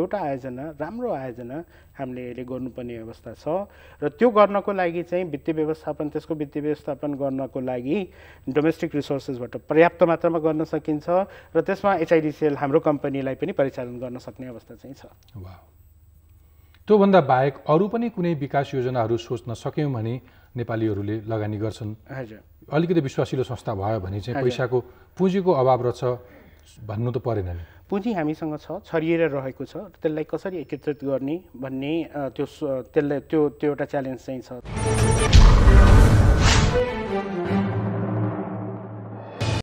एउटा आयोजना राम्रो आयोजना हामीले अहिले गर्नुपर्ने अवस्था छ र त्यो गर्नको लागि चाहिँ वित्तीय व्यवस्थापन त्यसको वित्तीय व्यवस्थापन गर्नको लागि डोमेस्टिक रिसोर्सेसबाट पर्याप्त मात्रामा गर्न सकिन्छ र त्यसमा एचआइडिसिएल हाम्रो कम्पनीलाई पनि परिचालन गर्न सक्ने अवस्था चाहिँ छ। त्योभन्दा बाहेक अरू पनि कुनै विकास योजनाहरू सोच्न सक्यौँ भने नेपालीहरूले लगानी गर्छन्। हजुर। अलिकति विश्वासिलो संस्था भयो भने चाहिँ पैसाको पुँजीको अभाव रहेछ भन्नु त परेन नि। पुँजी हामीसँग छ छरिएर रहेको छ त्यसलाई कसरी एकत्रित गर्ने भन्ने त्यो त्यसलाई त्यो त्यो एउटा च्यालेन्ज चाहिँ छ।